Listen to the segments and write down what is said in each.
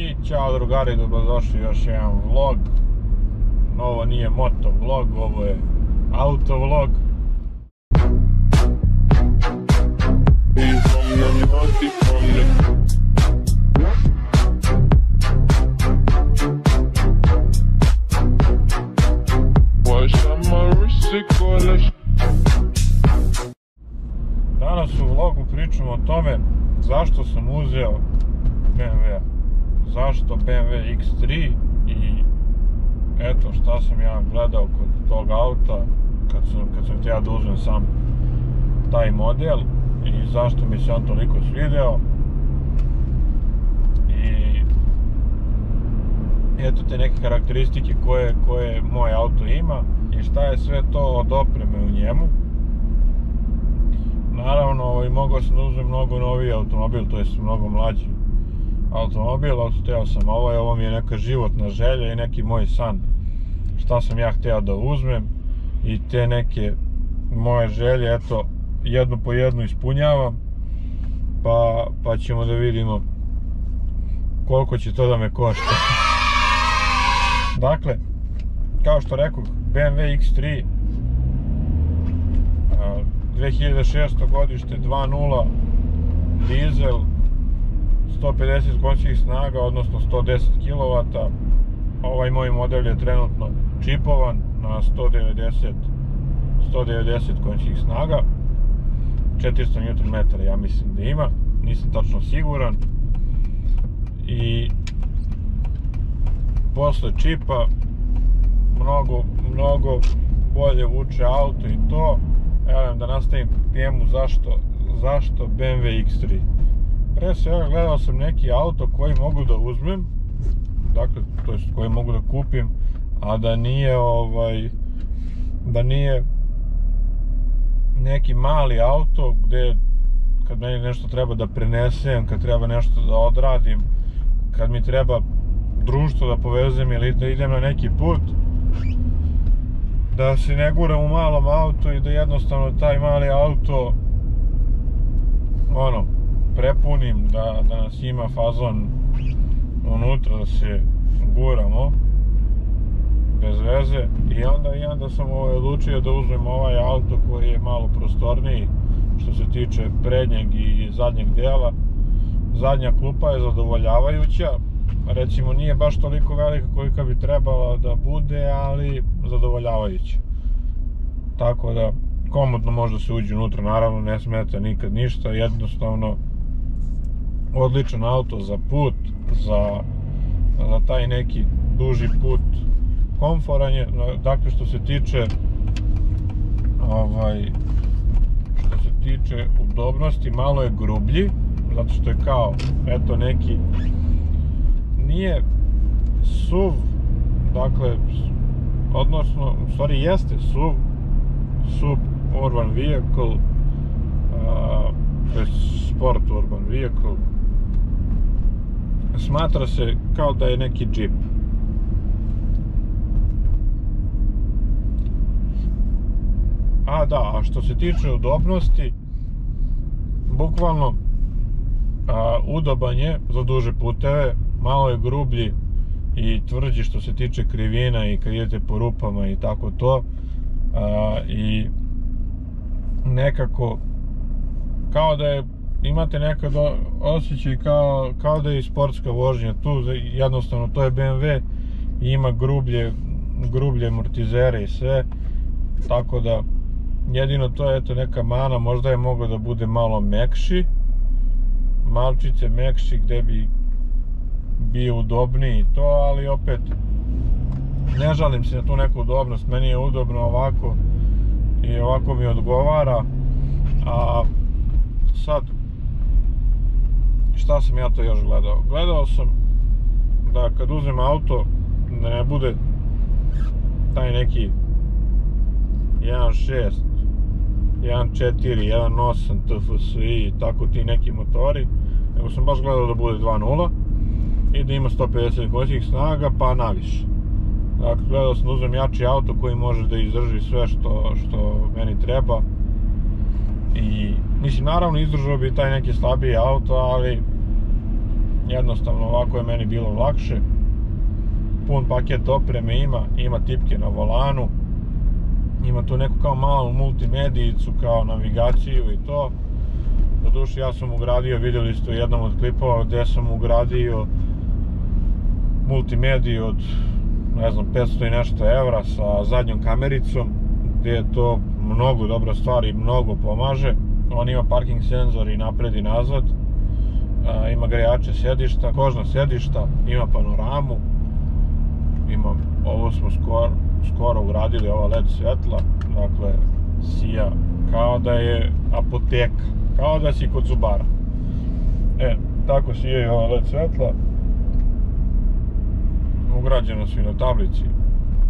I ćao drugari, dobrodošli još jedan vlog. Ovo nije moto vlog, ovo je auto vlog. Danas u vlogu pričamo o tome zašto sam uzeo BMW. Zašto BMW X3 i eto šta sam ja gledao kod tog auta kad sam, kad sam htio da uzmem sam taj model i zašto mi se on toliko svideo i eto te neke karakteristike koje, koje moj auto ima i šta je sve to od opreme u njemu. Naravno ovaj, mogao sam da uzmem mnogo noviji automobil, to jest mnogo mlađi automobil, htio sam ovo, ovo mi je neka životna želja i neki moj san šta sam ja htio da uzmem i te neke moje želje, eto, jednu po jednu ispunjavam pa, pa ćemo da vidimo koliko će to da me košta dakle, kao što rekao, BMW X3 2006. godište 2.0 dizel 150 konjskih snaga odnosno 110 kW ovaj moj model je trenutno čipovan na 190 190 konjskih snaga. 400 Nm ja mislim da ima nisam tačno siguran. I posle čipa mnogo, mnogo bolje vuče auto i to. Evo da nastavim temu zašto, zašto BMW X3 pre svega gledao sam neki auto koji mogu da uzmem dakle, to jest koji mogu da kupim a da nije ovaj da nije neki mali auto gde kad meni nešto treba da prenesem, kad treba nešto da odradim, kad mi treba društvo da povezem ili da idem na neki put, da se ne guram u malom autu i da jednostavno taj mali auto ono, prepunim, da, da nas ima fazon unutra, da se guramo bez veze. I onda, i onda sam ovaj, odlučio da uzmem ovaj auto koji je malo prostorniji što se tiče prednjeg i zadnjeg dela. Zadnja klupa je zadovoljavajuća. Recimo nije baš toliko velika kolika bi trebala da bude ali zadovoljavajuća. Tako da komodno može se uđe unutra naravno ne smeta nikad ništa. Jednostavno odličan auto za put za, za taj neki duži put komforan je, dakle što se tiče ovaj što se tiče udobnosti, malo je grublji, zato što je kao, eto neki nije SUV, dakle odnosno, u stvari jeste SUV SUV urban vehicle to je sport urban vehicle smatra se kao da je neki džip A da, a što se tiče udobnosti, bukvalno a, udoban je za duže puteve, malo je grublji i tvrđi što se tiče krivina i kad idete po rupama i tako to. A, I nekako kao da je imate nekad osjećaj kao, kao da je sportska vožnja tu jednostavno to je BMW i ima grublje grublje amortizere i sve tako da jedino to je eto neka mana, možda je moglo da bude malo mekši, malčice mekši gde bi bio udobniji to, ali opet ne žalim se na tu neku udobnost, meni je udobno ovako i ovako mi odgovara, a sad šta sam ja to još gledao? Gledao sam da kad uzmem auto da ne bude taj neki 1.6 1.4, 1.8 TFSI i tako ti neki motori nego sam baš gledao da bude 2.0 i da ima 150 konjskih snaga pa naviše dakle gledao sam da uzmem jači auto koji može da izdrži sve što, što meni treba i mislim naravno izdržao bi taj neki slabiji auto ali jednostavno ovako je meni bilo lakše. Pun paket opreme ima, ima tipke na volanu, ima tu neku kao malu multimedijicu, kao navigaciju i to. Doduše ja sam ugradio, vidjeli ste u jednom od klipova gdje sam ugradio multimediju od ne znam 500 i nešto evra sa zadnjom kamericom gdje je to mnogo dobra stvar i mnogo pomaže. On ima parking senzor i napred i nazad, ima grejače sjedišta, kožna sjedišta, ima panoramu, ima, ovo smo skoro, skoro uradili, ova led svjetla, dakle sija kao da je apoteka, kao da si kod zubara. E, tako sijaju ova led svjetla, ugrađeno su i na tablici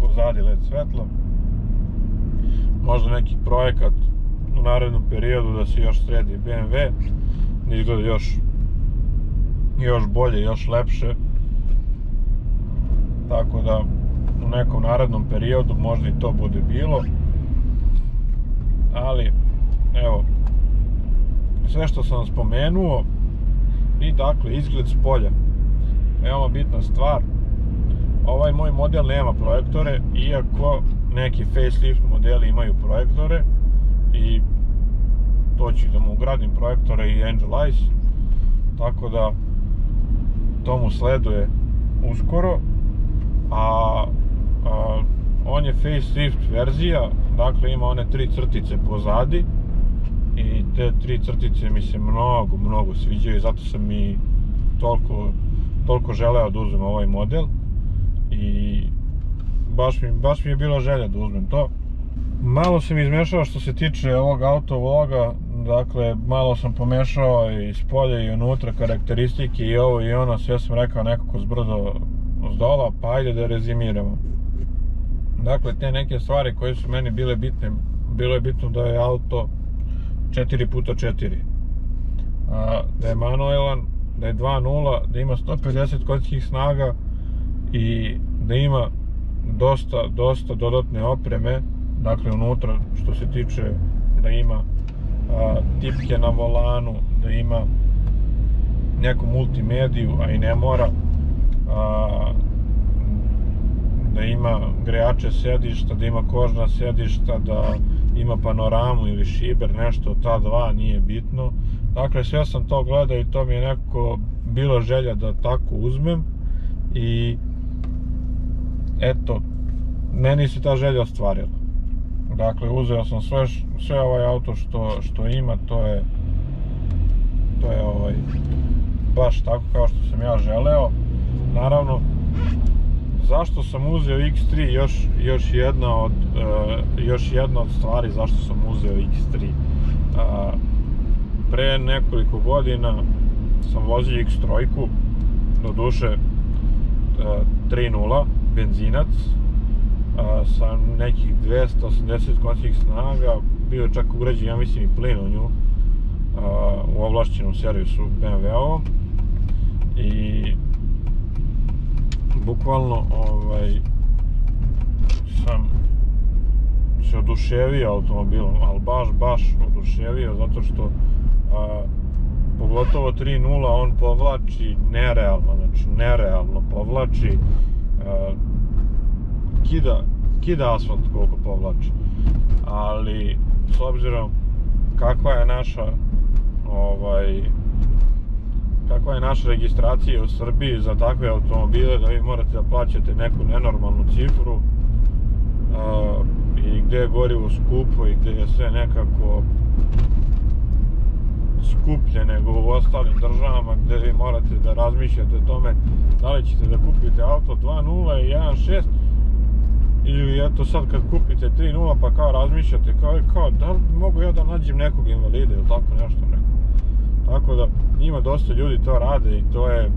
pozadi led svetlo možda neki projekat u narednom periodu da se još sredi BMW da izgleda još još bolje, još lepše. Tako da u nekom narednom periodu možda i to bude bilo. Ali evo sve što sam spomenuo i dakle izgled s polja. Veoma bitna stvar. Ovaj moj model nema projektore, iako neki facelift modeli imaju projektore i to ću da mu ugradim projektore i Angel Eyes, tako da to mu sleduje uskoro, a, on je facelift verzija, dakle ima one tri crtice pozadi i te tri crtice mi se mnogo, mnogo sviđaju, zato sam i toliko, toliko želeo da uzmem ovaj model i baš mi, baš mi je bila želja da uzmem to. Malo sam izmešao što se tiče ovog autovloga, dakle malo sam pomešao i s polja i unutra karakteristike i ovo i ono, sve sam rekao nekako zbrdo s dola, pa ajde da rezimiramo. Dakle, te neke stvari koje su meni bile bitne, bilo je bitno da je auto 4x4. Da je manuelan, da je 2.0, da ima 150 konjskih snaga, i da ima dosta, dosta dodatne opreme, dakle unutra što se tiče da ima tipke na volanu, da ima neku multimediju, a i ne mora, da ima grejače sedišta, da ima kožna sedišta, da ima panoramu ili šiber, nešto od ta dva nije bitno. Dakle, sve sam to gledao i to mi je nekako bilo želja da tako uzmem i eto, meni se ta želja ostvarila. Dakle, uzeo sam sve, sve ovaj auto što, što ima, to je to je ovaj baš tako kao što sam ja želeo. Naravno, zašto sam uzeo X3 još, još jedna od uh, još jedna od stvari zašto sam uzeo X3 uh, pre nekoliko godina sam vozio X3 do duše uh, 3.0 benzinac sa nekih 280 konjskih snaga, bio je čak ugrađen, ja mislim, i plin u nju u ovlašćenom servisu BMW-ovom i bukvalno ovaj sam se oduševio automobilom, ali baš, baš oduševio zato što pogotovo 3.0 on povlači nerealno, znači nerealno povlači kida, kida asfalt koliko povlači. Ali, s obzirom kakva je naša ovaj kakva je naša registracija u Srbiji za takve automobile da vi morate da plaćate neku nenormalnu cifru i gdje je gorivo skupo i gdje je sve nekako skuplje nego u ostalim državama gdje vi morate da razmišljate o tome da li ćete da kupite auto 2.0 i 1.6 ili eto sad kad kupite 3.0 pa kao razmišljate kao, kao da li mogu ja da nađem nekog invalida ili tako nešto neko. Tako da ima dosta ljudi to rade i to je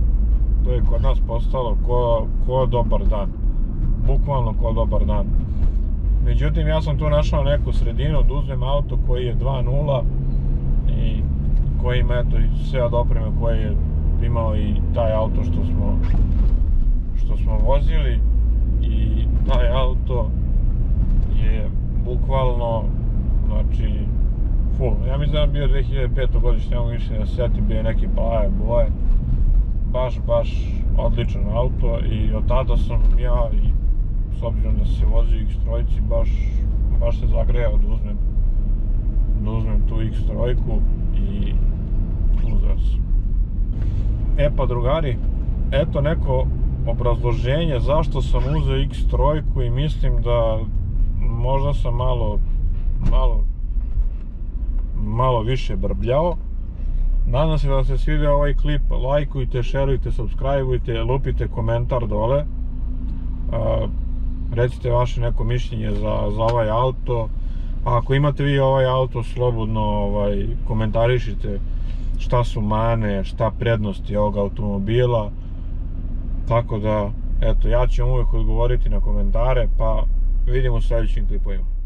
to je kod nas postalo ko, ko dobar dan. Bukvalno ko dobar dan. Međutim, ja sam tu našao neku sredinu da uzmem auto koji je 2.0 i koji ima eto sve od opreme koje je imao i taj auto što smo što smo vozili taj auto je bukvalno znači full. Ja mislim da je bio 2005. godišnje, ne mogu više da se bio je neki plave boje. baš, baš odličan auto i od tada sam ja i s obzirom da se vozi X trojci baš, baš se zagrejao da uzmem, da uzmem tu X trojku i uzeo sam. E pa drugari, eto neko obrazloženje zašto sam uzeo X trojku i mislim da možda sam malo, malo, malo više brbljao. Nadam se da se svidio ovaj klip, lajkujte, šerujte, subscribeujte, lupite komentar dole. recite vaše neko mišljenje za, ovaj auto. Ako imate vi ovaj auto, slobodno ovaj, komentarišite šta su mane, šta prednosti ovog automobila. Tako da, eto, ja ću uvijek odgovoriti na komentare, pa vidimo u sljedećim klipovima.